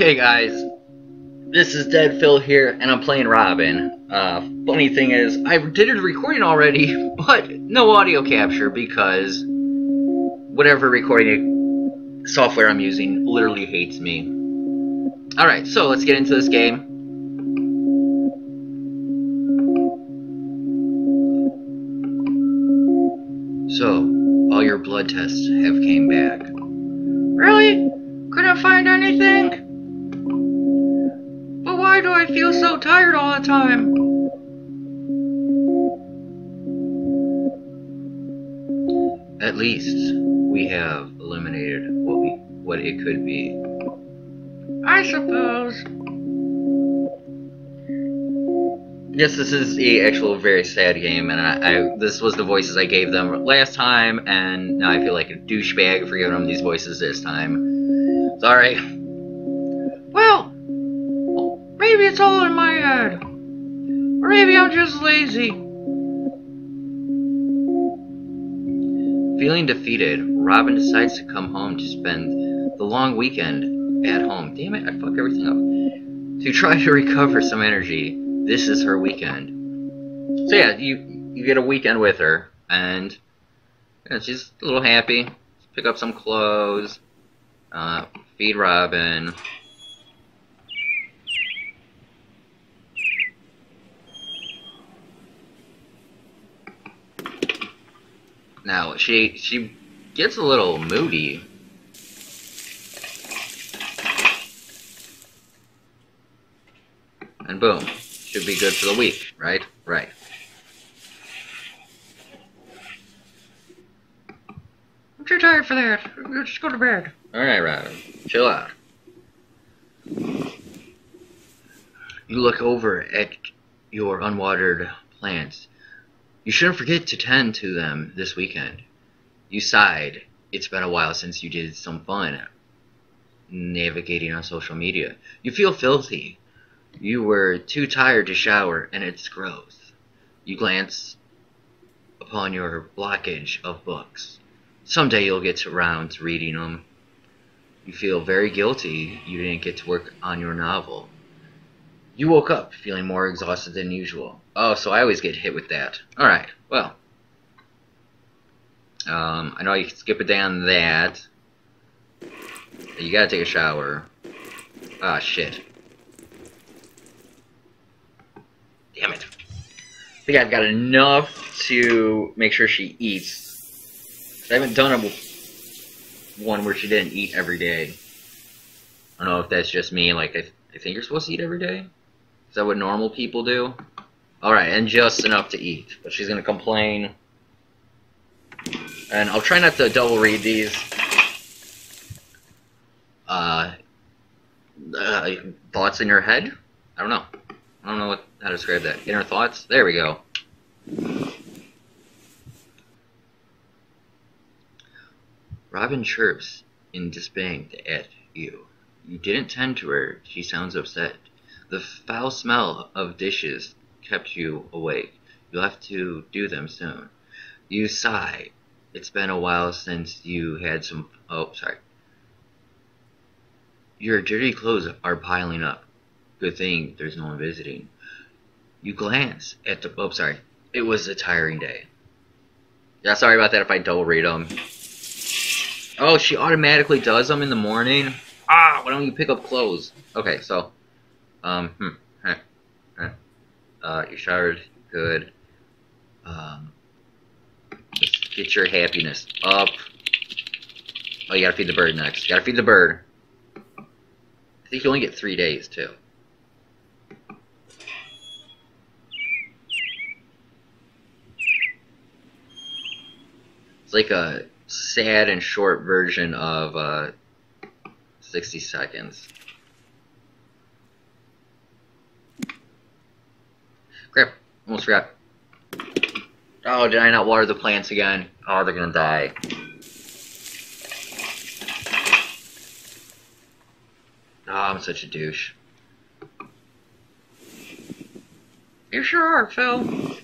Okay guys, this is Dead Phil here, and I'm playing Robin. Uh, funny thing is, I did a recording already, but no audio capture because whatever recording software I'm using literally hates me. Alright, so let's get into this game. So, all your blood tests have came back. Really? Couldn't find anything? But why do I feel so tired all the time? At least we have eliminated what we what it could be. I suppose. Yes, this is the actual very sad game, and I, I this was the voices I gave them last time, and now I feel like a douchebag for giving them these voices this time. Sorry. It's all in my head. Or maybe I'm just lazy. Feeling defeated, Robin decides to come home to spend the long weekend at home. Damn it, I fuck everything up. To try to recover some energy, this is her weekend. So yeah, you you get a weekend with her, and know, she's a little happy. Pick up some clothes, uh, feed Robin. Now she she gets a little moody. And boom, should be good for the week, right? Right. I'm too tired for that. Let's just go to bed. Alright, Robin. Chill out. You look over at your unwatered plants. You shouldn't forget to tend to them this weekend. You sighed. It's been a while since you did some fun navigating on social media. You feel filthy. You were too tired to shower, and it's gross. You glance upon your blockage of books. Someday you'll get around to reading them. You feel very guilty you didn't get to work on your novel. You woke up feeling more exhausted than usual. Oh, so I always get hit with that. Alright, well. Um, I know you can skip it down that. You gotta take a shower. Ah, shit. Damn it. I think I've got enough to make sure she eats. I haven't done a one where she didn't eat every day. I don't know if that's just me, like, I, th I think you're supposed to eat every day? Is that what normal people do? Alright, and just enough to eat. But she's gonna complain. And I'll try not to double read these. Uh, uh, thoughts in your head? I don't know. I don't know what how to describe that. Inner thoughts? There we go. Robin chirps in disdain at you. You didn't tend to her. She sounds upset. The foul smell of dishes kept you awake. You'll have to do them soon. You sigh. It's been a while since you had some. Oh, sorry. Your dirty clothes are piling up. Good thing there's no one visiting. You glance at the. Oh, sorry. It was a tiring day. Yeah, sorry about that if I double read them. Oh, she automatically does them in the morning? Ah, why don't you pick up clothes? Okay, so. Um, hmm. Heh, heh. Uh, you showered. Good. Um. Just get your happiness up. Oh, you gotta feed the bird next. You gotta feed the bird. I think you only get three days, too. It's like a sad and short version of uh, 60 seconds. Crap, almost forgot. Oh, did I not water the plants again? Oh, they're gonna die. Oh, I'm such a douche. You sure are, Phil.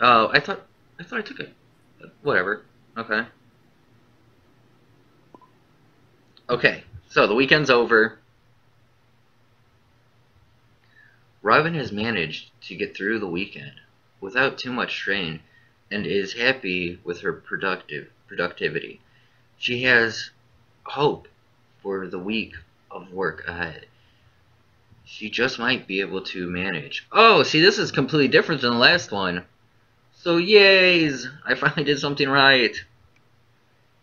Oh, I thought I thought I took it. Whatever. Okay. Okay, so the weekend's over. Robin has managed to get through the weekend without too much strain and is happy with her productive productivity. She has hope for the week of work ahead. She just might be able to manage. Oh, see, this is completely different than the last one. So, yays! I finally did something right.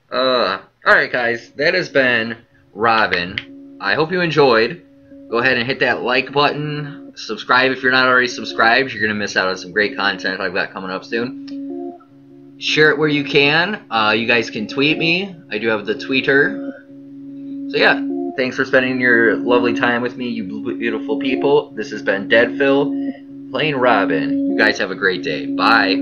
Uh, alright guys, that has been Robin. I hope you enjoyed. Go ahead and hit that like button. Subscribe if you're not already subscribed. You're going to miss out on some great content I've got coming up soon. Share it where you can. Uh, you guys can tweet me. I do have the tweeter. So yeah, thanks for spending your lovely time with me, you beautiful people. This has been Deadphil playing Robin. You guys have a great day. Bye.